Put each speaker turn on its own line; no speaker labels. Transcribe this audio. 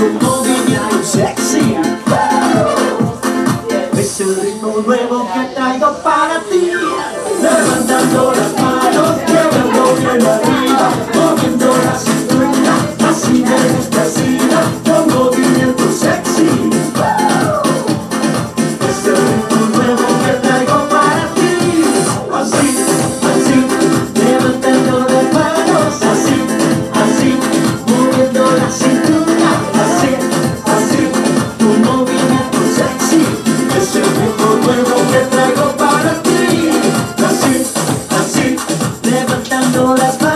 Oh. todas